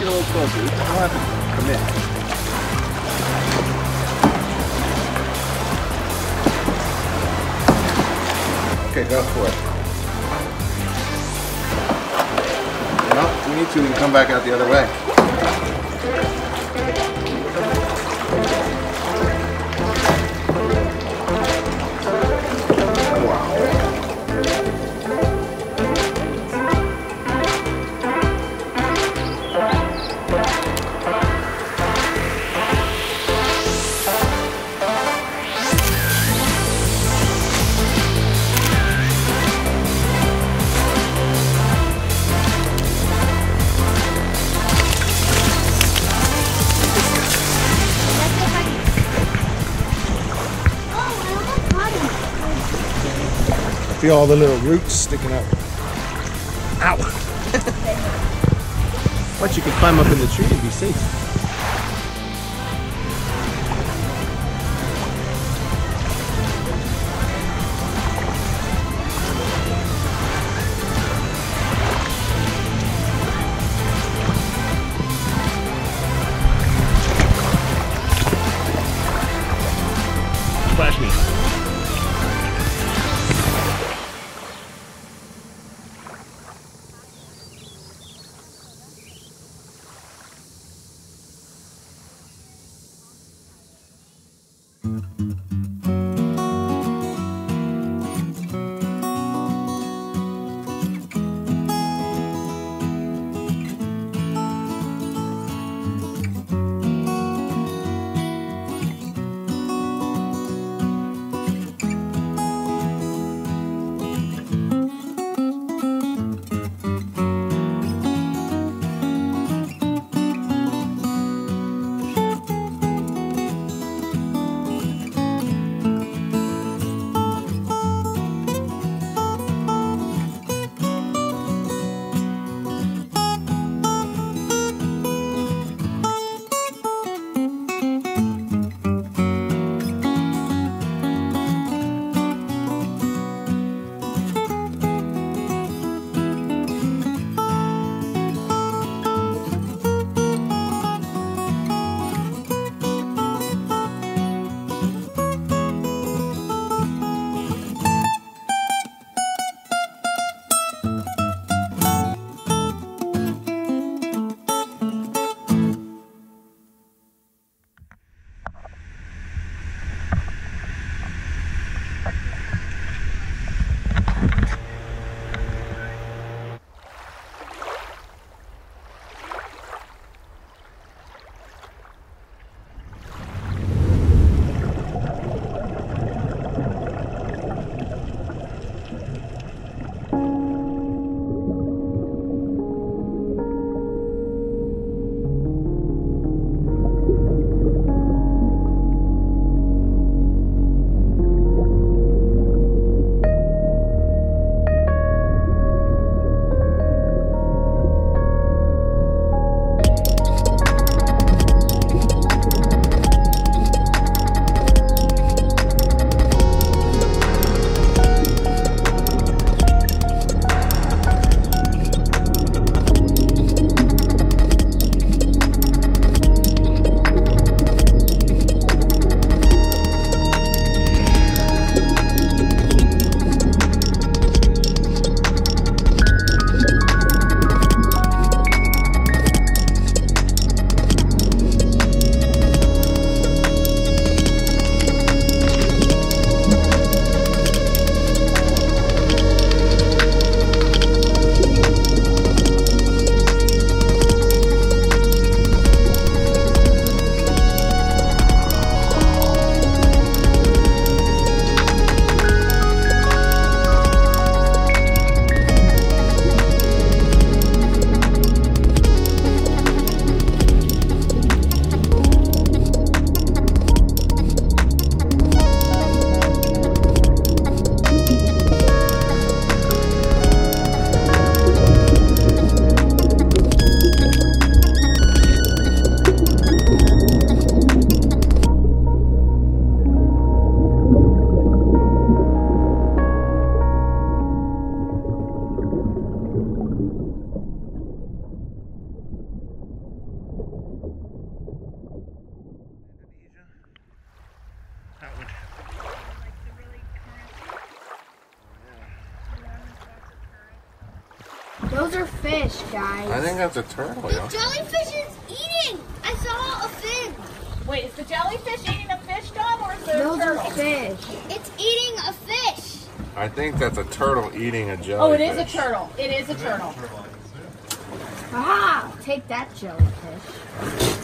get a little closer. Don't have to commit. Okay, go for it. If we need to, we can come back out the other way. Feel all the little roots sticking out. Ow! but you can climb up in the tree and be safe. Those are fish, guys. I think that's a turtle, The yo. jellyfish is eating. I saw a fin. Wait, is the jellyfish eating a fish, Dom, or is it a Those are fish. It's eating a fish. I think that's a turtle eating a jellyfish. Oh, it is a turtle. It is a turtle. Aha! Take that jellyfish.